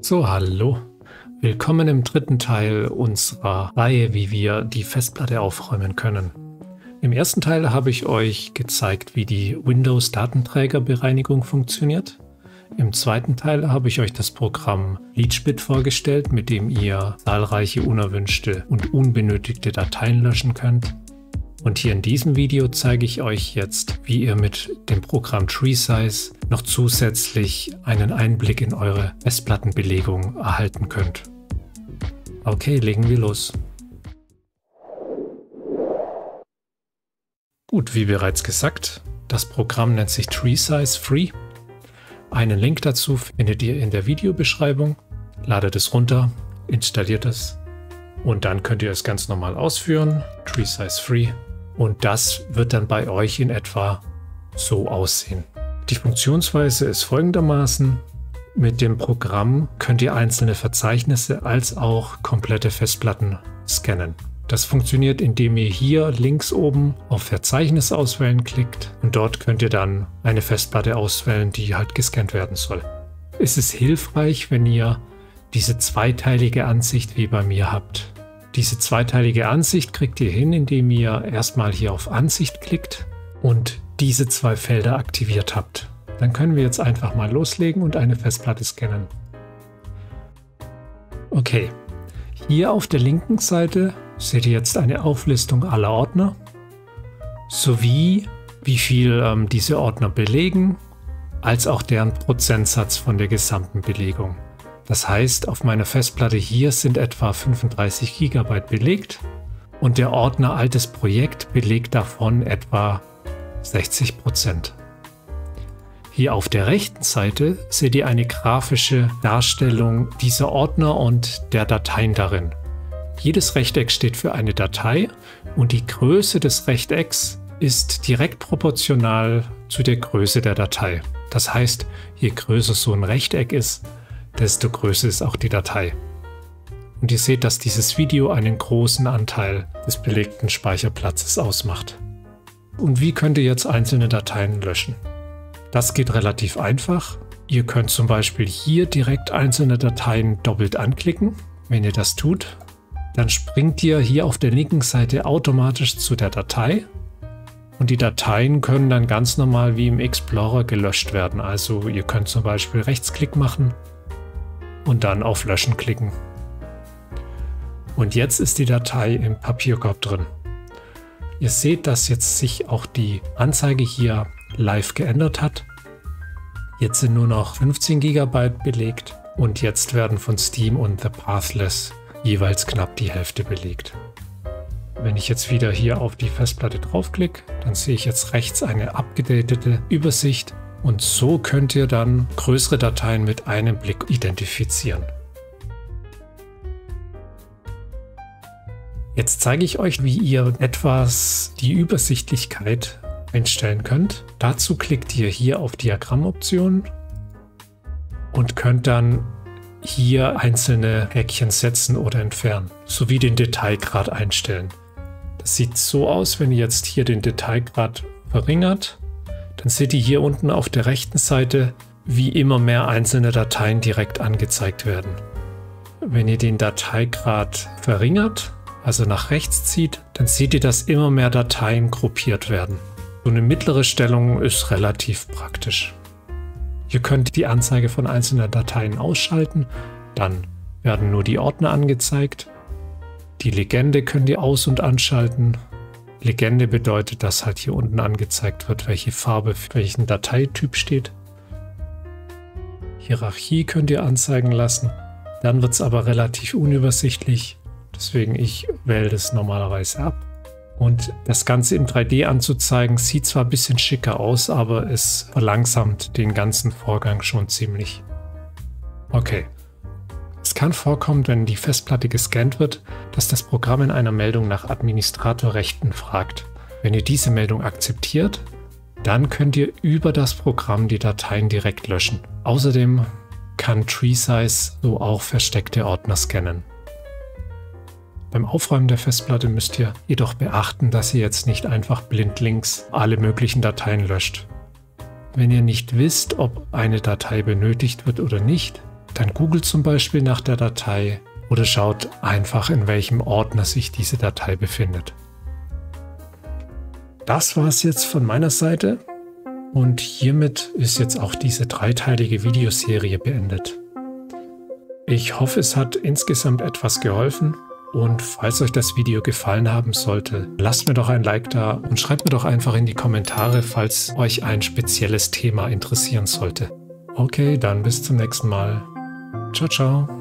So, hallo. Willkommen im dritten Teil unserer Reihe, wie wir die Festplatte aufräumen können. Im ersten Teil habe ich euch gezeigt, wie die Windows-Datenträgerbereinigung funktioniert. Im zweiten Teil habe ich euch das Programm Leechbit vorgestellt, mit dem ihr zahlreiche unerwünschte und unbenötigte Dateien löschen könnt. Und hier in diesem Video zeige ich euch jetzt, wie ihr mit dem Programm TreeSize noch zusätzlich einen Einblick in eure Festplattenbelegung erhalten könnt. Okay, legen wir los. Gut, wie bereits gesagt, das Programm nennt sich TreeSize Free. Einen Link dazu findet ihr in der Videobeschreibung. Ladet es runter, installiert es und dann könnt ihr es ganz normal ausführen. TreeSize Free und das wird dann bei euch in etwa so aussehen. Die Funktionsweise ist folgendermaßen. Mit dem Programm könnt ihr einzelne Verzeichnisse als auch komplette Festplatten scannen. Das funktioniert, indem ihr hier links oben auf Verzeichnis auswählen klickt und dort könnt ihr dann eine Festplatte auswählen, die halt gescannt werden soll. Es ist hilfreich, wenn ihr diese zweiteilige Ansicht wie bei mir habt. Diese zweiteilige Ansicht kriegt ihr hin, indem ihr erstmal hier auf Ansicht klickt und diese zwei Felder aktiviert habt. Dann können wir jetzt einfach mal loslegen und eine Festplatte scannen. Okay, hier auf der linken Seite seht ihr jetzt eine Auflistung aller Ordner sowie wie viel ähm, diese Ordner belegen, als auch deren Prozentsatz von der gesamten Belegung. Das heißt, auf meiner Festplatte hier sind etwa 35 GB belegt und der Ordner Altes Projekt belegt davon etwa 60% Hier auf der rechten Seite seht ihr eine grafische Darstellung dieser Ordner und der Dateien darin. Jedes Rechteck steht für eine Datei und die Größe des Rechtecks ist direkt proportional zu der Größe der Datei. Das heißt, je größer so ein Rechteck ist, desto größer ist auch die Datei. Und ihr seht, dass dieses Video einen großen Anteil des belegten Speicherplatzes ausmacht. Und wie könnt ihr jetzt einzelne Dateien löschen? Das geht relativ einfach. Ihr könnt zum Beispiel hier direkt einzelne Dateien doppelt anklicken. Wenn ihr das tut, dann springt ihr hier auf der linken Seite automatisch zu der Datei. Und die Dateien können dann ganz normal wie im Explorer gelöscht werden. Also ihr könnt zum Beispiel Rechtsklick machen und dann auf Löschen klicken. Und jetzt ist die Datei im Papierkorb drin. Ihr seht, dass jetzt sich auch die Anzeige hier live geändert hat. Jetzt sind nur noch 15 GB belegt und jetzt werden von Steam und The Pathless jeweils knapp die Hälfte belegt. Wenn ich jetzt wieder hier auf die Festplatte draufklicke, dann sehe ich jetzt rechts eine abgedatete Übersicht und so könnt ihr dann größere Dateien mit einem Blick identifizieren. Jetzt zeige ich euch, wie ihr etwas die Übersichtlichkeit einstellen könnt. Dazu klickt ihr hier auf Diagrammoptionen und könnt dann hier einzelne Häkchen setzen oder entfernen, sowie den Detailgrad einstellen. Das sieht so aus, wenn ihr jetzt hier den Detailgrad verringert, dann seht ihr hier unten auf der rechten Seite, wie immer mehr einzelne Dateien direkt angezeigt werden. Wenn ihr den Dateigrad verringert, also nach rechts zieht, dann seht ihr, dass immer mehr Dateien gruppiert werden. So eine mittlere Stellung ist relativ praktisch. Ihr könnt die Anzeige von einzelnen Dateien ausschalten, dann werden nur die Ordner angezeigt. Die Legende könnt ihr aus- und anschalten Legende bedeutet, dass halt hier unten angezeigt wird, welche Farbe für welchen Dateityp steht. Hierarchie könnt ihr anzeigen lassen. Dann wird es aber relativ unübersichtlich. Deswegen ich wähle das normalerweise ab. Und das Ganze in 3D anzuzeigen, sieht zwar ein bisschen schicker aus, aber es verlangsamt den ganzen Vorgang schon ziemlich. Okay, es kann vorkommen, wenn die Festplatte gescannt wird, dass das Programm in einer Meldung nach Administratorrechten fragt. Wenn ihr diese Meldung akzeptiert, dann könnt ihr über das Programm die Dateien direkt löschen. Außerdem kann TreeSize so auch versteckte Ordner scannen. Beim Aufräumen der Festplatte müsst ihr jedoch beachten, dass ihr jetzt nicht einfach blindlings alle möglichen Dateien löscht. Wenn ihr nicht wisst, ob eine Datei benötigt wird oder nicht, dann googelt zum Beispiel nach der Datei oder schaut einfach, in welchem Ordner sich diese Datei befindet. Das war es jetzt von meiner Seite und hiermit ist jetzt auch diese dreiteilige Videoserie beendet. Ich hoffe, es hat insgesamt etwas geholfen und falls euch das Video gefallen haben sollte, lasst mir doch ein Like da und schreibt mir doch einfach in die Kommentare, falls euch ein spezielles Thema interessieren sollte. Okay, dann bis zum nächsten Mal. Ciao, ciao.